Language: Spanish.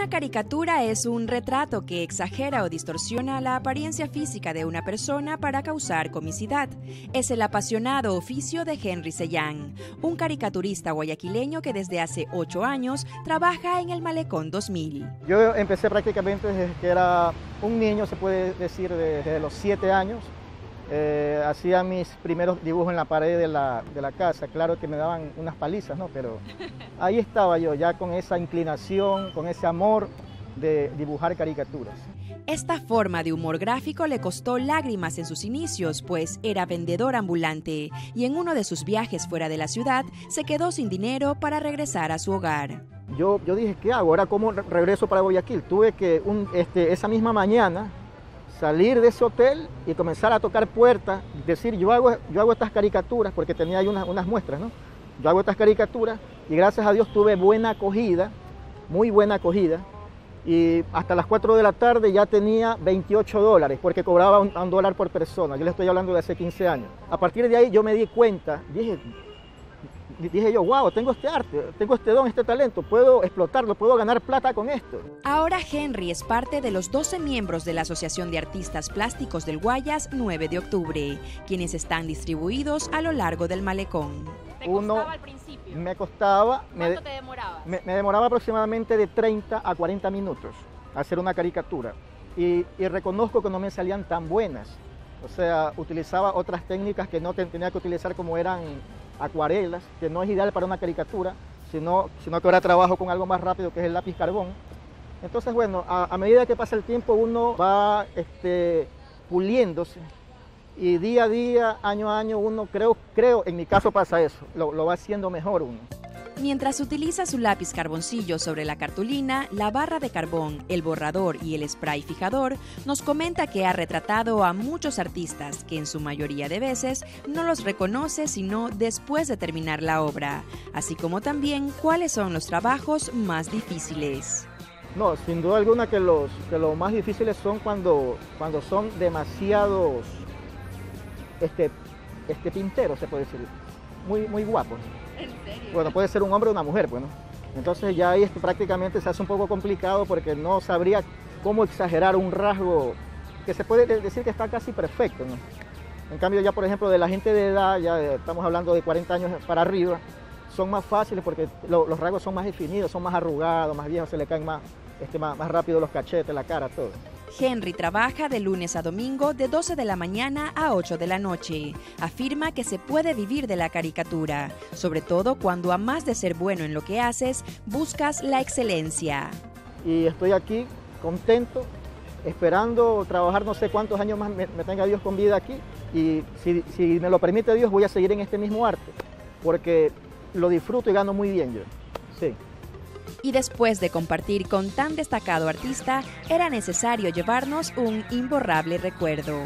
Una caricatura es un retrato que exagera o distorsiona la apariencia física de una persona para causar comicidad. Es el apasionado oficio de Henry Sellán, un caricaturista guayaquileño que desde hace ocho años trabaja en el Malecón 2000. Yo empecé prácticamente desde que era un niño, se puede decir, desde los siete años. Eh, hacía mis primeros dibujos en la pared de la, de la, casa, claro que me daban unas palizas, ¿no? Pero ahí estaba yo, ya con esa inclinación, con ese amor de dibujar caricaturas. Esta forma de humor gráfico le costó lágrimas en sus inicios, pues era vendedor ambulante y en uno de sus viajes fuera de la ciudad se quedó sin dinero para regresar a su hogar. Yo, yo dije, ¿qué hago? Ahora, ¿cómo regreso para Guayaquil? Tuve que un, este, esa misma mañana salir de ese hotel y comenzar a tocar puertas, decir, yo hago, yo hago estas caricaturas, porque tenía ahí unas, muestras, ¿no? Yo hago estas caricaturas y gracias a Dios tuve buena acogida, muy buena acogida, y hasta las 4 de la tarde ya tenía 28 dólares, porque cobraba un, un dólar por persona, yo le estoy hablando de hace 15 años. A partir de ahí yo me di cuenta, dije, dije yo, wow, tengo este arte, tengo este don, este talento, puedo explotarlo, puedo ganar plata con esto. Ahora Henry es parte de los 12 miembros de la Asociación de Artistas Plásticos del Guayas 9 de octubre, quienes están distribuidos a lo largo del malecón. ¿Te Uno, costaba al principio? Me costaba... ¿Cuánto me, te demoraba? Me, me, demoraba aproximadamente de 30 a 40 minutos hacer una caricatura. Y, y reconozco que no me salían tan buenas. O sea, utilizaba otras técnicas que no tenía que utilizar como eran acuarelas, que no es ideal para una caricatura, sino, sino que ahora trabajo con algo más rápido que es el lápiz carbón. Entonces, bueno, a, medida que pasa el tiempo uno va este, puliéndose y día a día, año a año, uno creo, creo, en mi caso pasa eso, lo va haciendo mejor uno. Mientras utiliza su lápiz carboncillo sobre la cartulina, la barra de carbón, el borrador y el spray fijador, nos comenta que ha retratado a muchos artistas que en su mayoría de veces no los reconoce sino después de terminar la obra, así como también cuáles son los trabajos más difíciles. No, sin duda alguna que los, que los más difíciles son cuando, cuando son demasiados este, este pinteros, se puede decir, muy, muy guapos. Bueno, puede ser un hombre o una mujer, bueno. Entonces ya ahí prácticamente se hace un poco complicado porque no sabría cómo exagerar un rasgo que se puede decir que está casi perfecto. ¿no? En cambio ya por ejemplo de la gente de edad, ya estamos hablando de 40 años para arriba, son más fáciles porque lo, los rasgos son más definidos, son más arrugados, más viejos, se le caen más, este, más rápido los cachetes, la cara, todo. Henry trabaja de lunes a domingo de 12 de la mañana a 8 de la noche. Afirma que se puede vivir de la caricatura, sobre todo cuando a más de ser bueno en lo que haces, buscas la excelencia. Y estoy aquí contento, esperando trabajar no sé cuántos años más me, tenga Dios con vida aquí. Y si, si me lo permite Dios, voy a seguir en este mismo arte, porque lo disfruto y gano muy bien yo. Sí y después de compartir con tan destacado artista, era necesario llevarnos un imborrable recuerdo.